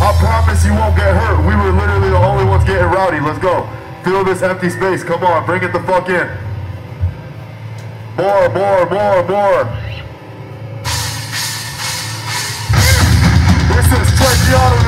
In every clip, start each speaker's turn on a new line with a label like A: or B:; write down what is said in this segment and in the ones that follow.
A: I promise you won't get hurt. We were literally the only ones getting rowdy. Let's go. Fill this empty space. Come on, bring it the fuck in. More, more, more, more. This is tracheotomy.
B: I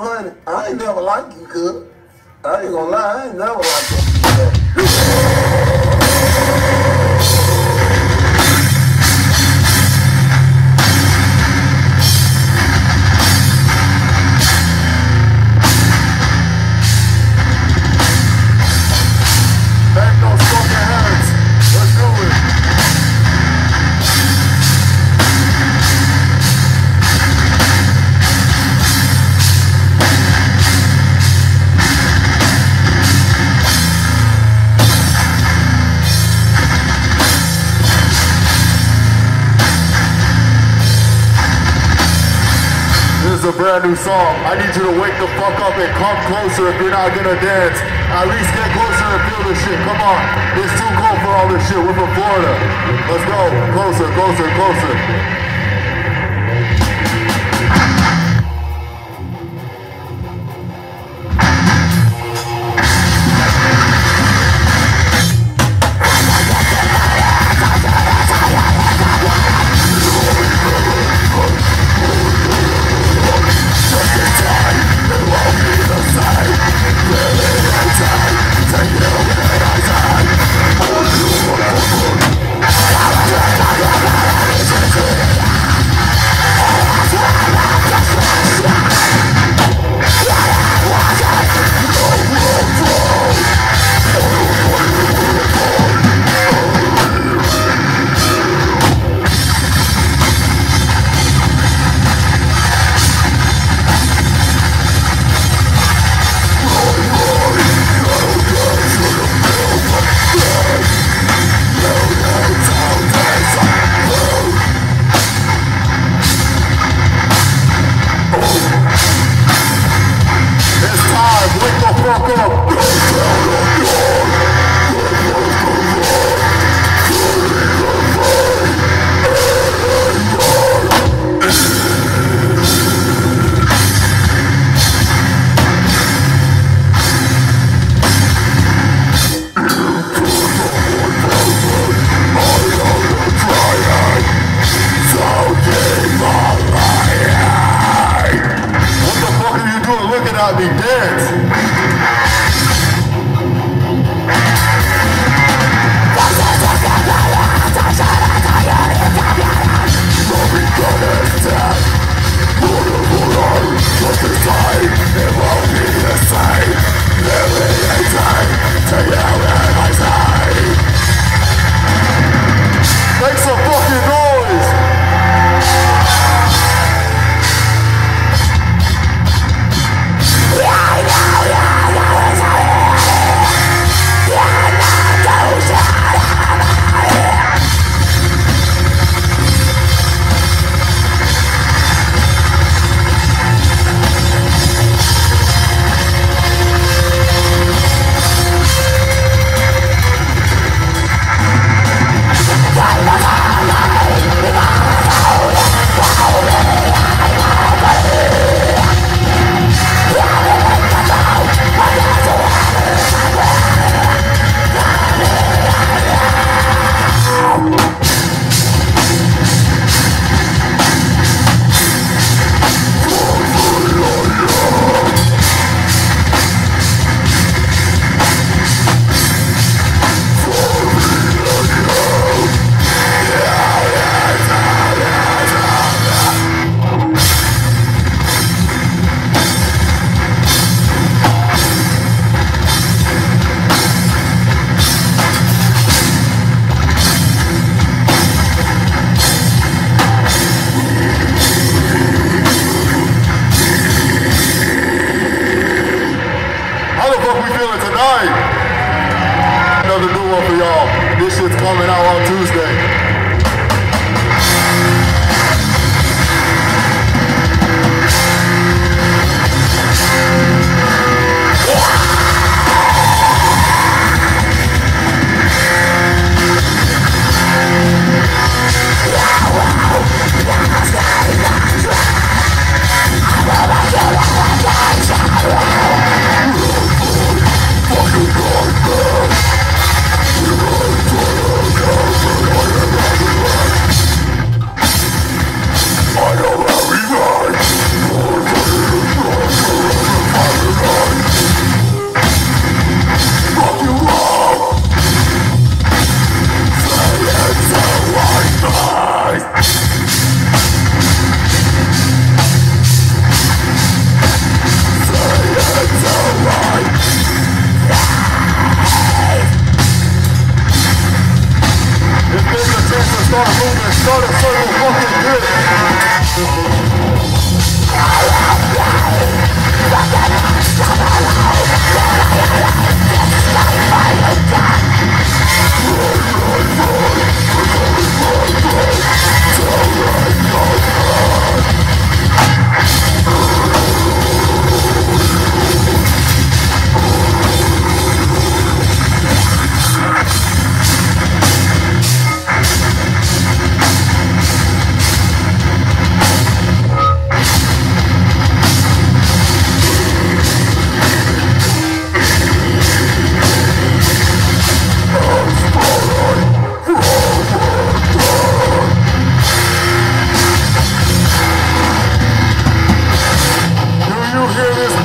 B: 100. I ain't never liked you, cuz. I ain't gonna lie, I ain't never liked you.
A: Brand new song. I need you to wake the fuck up and come closer if you're not gonna dance. At least get closer and feel this shit. Come on. It's too cold for all this shit. We're from Florida. Let's go. Closer, closer, closer.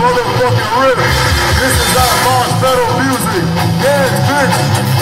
A: motherfucking. This is our Marsh Metal music. Yeah, bitch.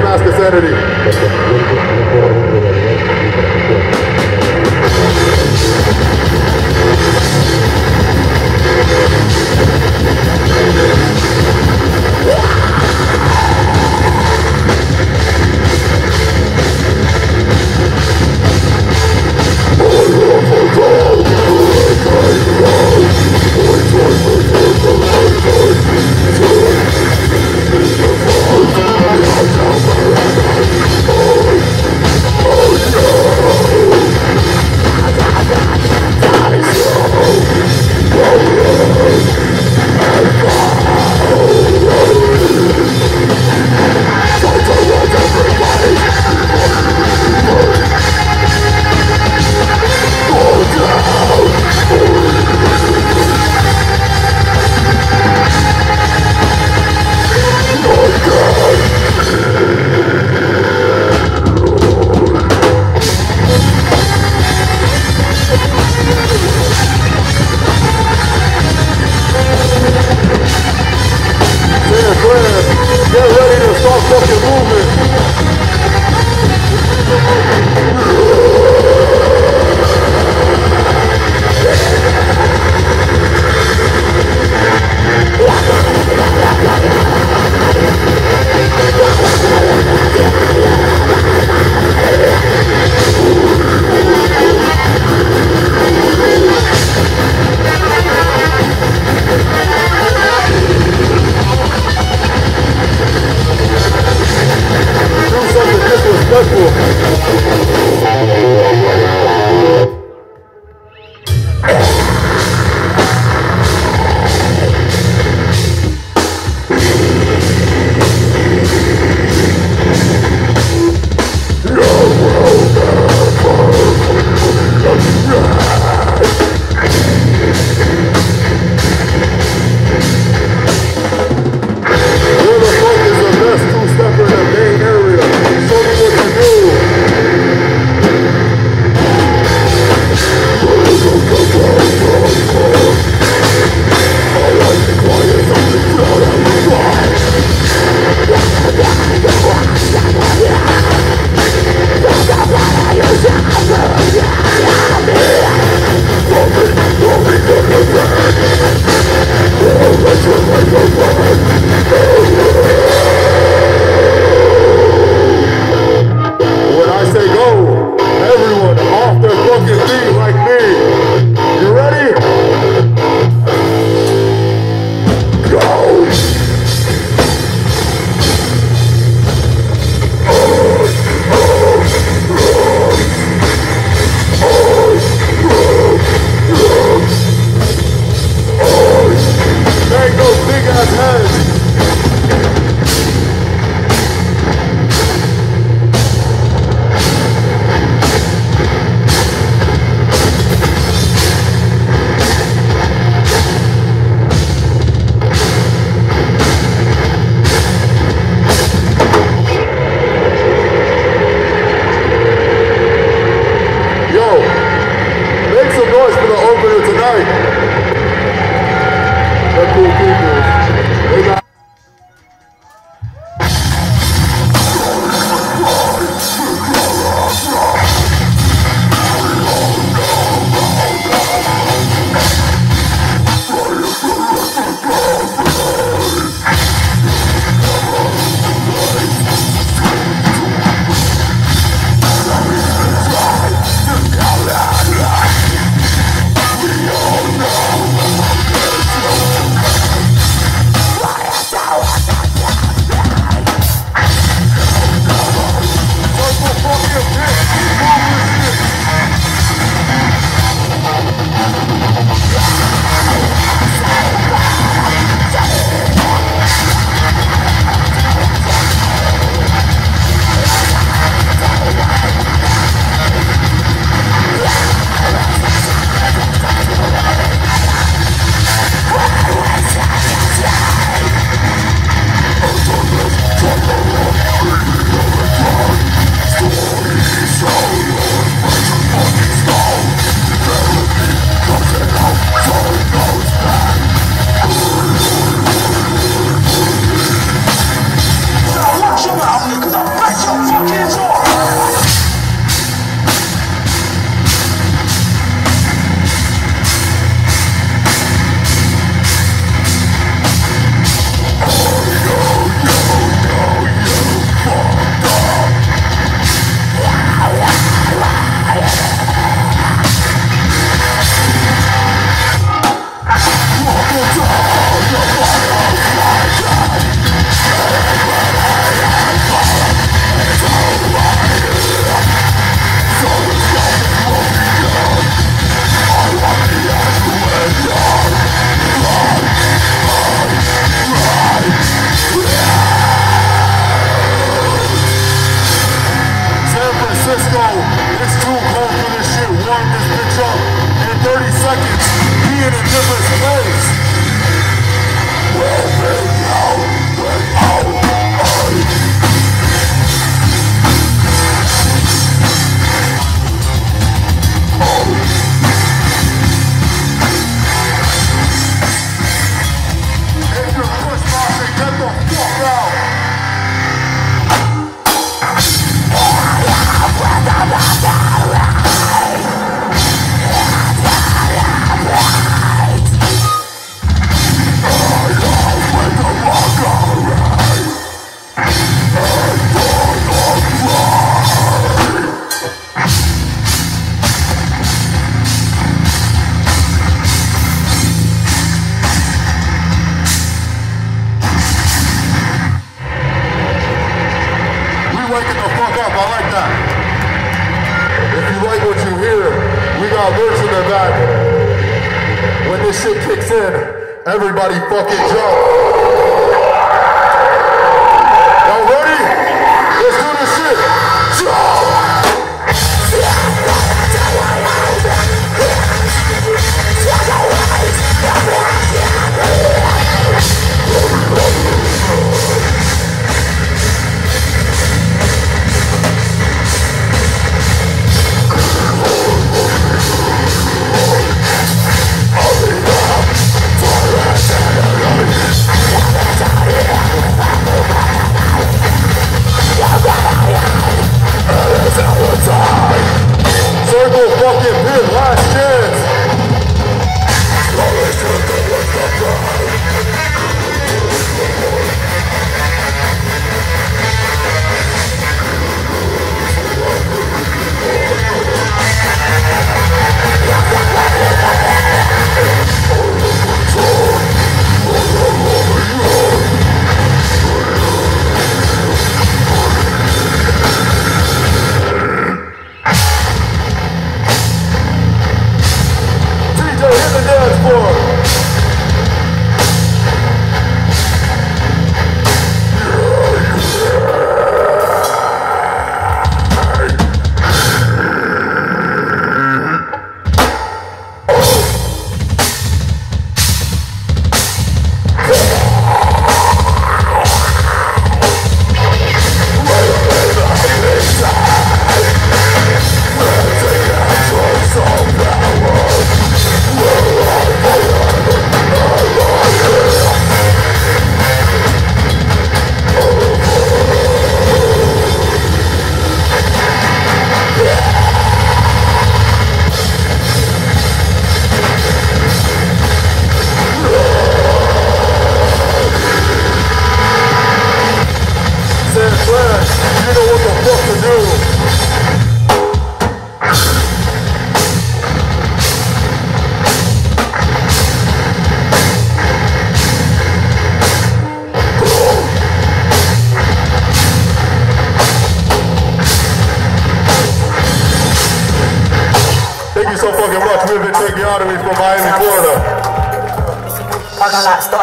A: Mask Of Sanity. Let's go. Everybody fucking jump.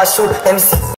C: acho MC